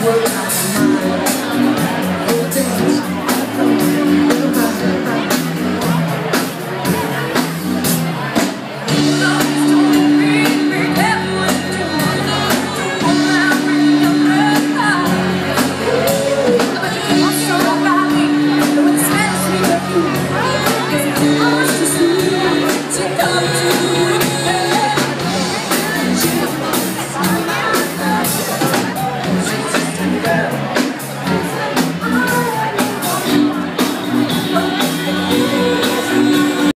baby out of mind.